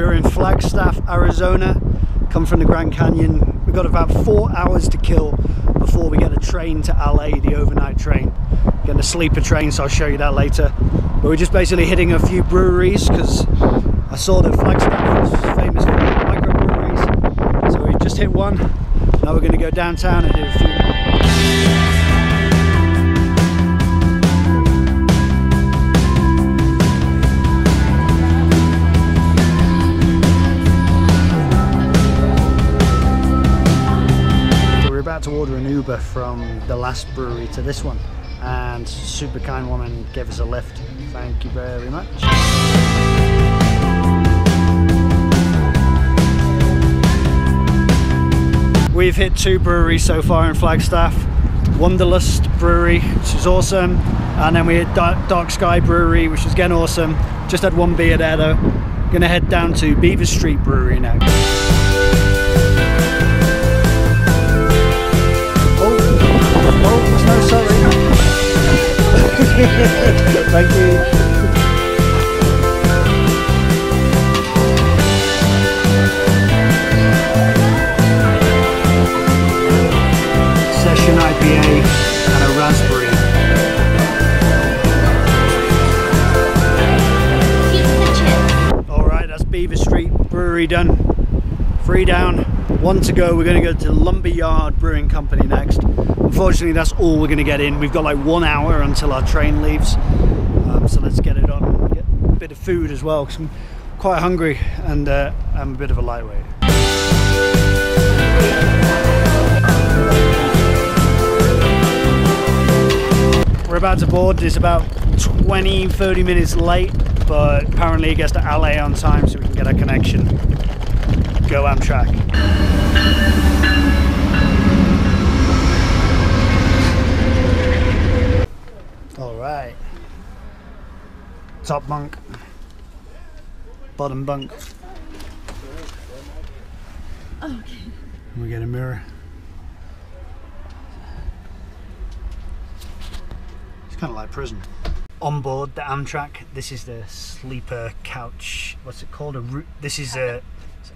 We're in Flagstaff, Arizona. Come from the Grand Canyon. We've got about four hours to kill before we get a train to LA, the overnight train. Getting a sleeper train, so I'll show you that later. But we're just basically hitting a few breweries because I saw that Flagstaff was famous for microbreweries. So we just hit one. Now we're going to go downtown and do a few Uber from the last brewery to this one, and super kind woman gave us a lift. Thank you very much. We've hit two breweries so far in Flagstaff. Wanderlust Brewery, which is awesome, and then we hit Dark, Sky Brewery, which is again awesome. Just had one beer there though. Gonna head down to Beaver Street Brewery now. Brewery done. Three down, one to go. We're going to go to Lumberyard Brewing Company next. Unfortunately, that's all we're going to get in. We've got like one hour until our train leaves. Um, so let's get it on. Get a bit of food as well, because I'm quite hungry and uh, I'm a bit of a lightweight. We're about to board. It's about 20, 30 minutes late, but apparently it gets to LA on time so we can get a connection. Go Amtrak. All right. Top bunk. Bottom bunk. Okay. We get a mirror. It's kind of like prison. On board the Amtrak, this is the sleeper couch. What's it called? A This is a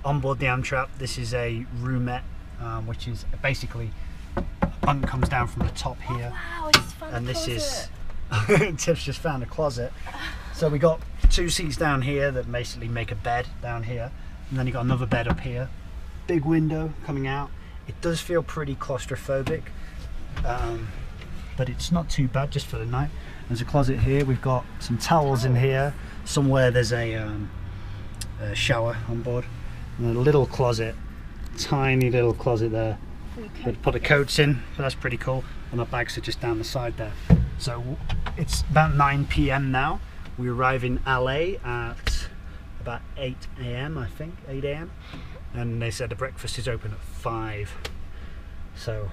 on board the Amtrak. This is a roomette, um, which is basically a bunk comes down from the top here, Wow, it's fun. and this is Tiff's just found a closet. So we got two seats down here that basically make a bed down here, and then you got another bed up here. Big window coming out. It does feel pretty claustrophobic, um, but it's not too bad just for the night. There's a closet here. We've got some towels in here. Somewhere there's a, um, a shower on board, and a little closet, tiny little closet there. We'd put the coats in, but that's pretty cool. And our bags are just down the side there. So it's about 9 p.m. now. We arrive in LA at about 8 a.m. I think, 8 a.m. And they said the breakfast is open at 5. So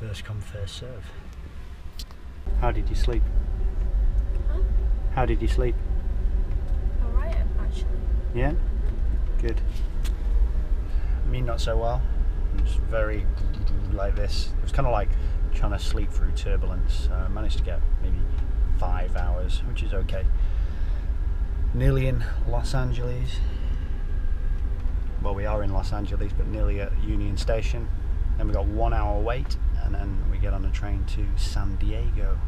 first come, first serve. How did you sleep? Huh? How did you sleep? Alright, actually. Yeah? Good. Me not so well. It was very like this. It was kind of like trying to sleep through turbulence. Uh, I managed to get maybe five hours, which is okay. Nearly in Los Angeles. Well, we are in Los Angeles, but nearly at Union Station. Then we got one hour wait, and then we get on a train to San Diego.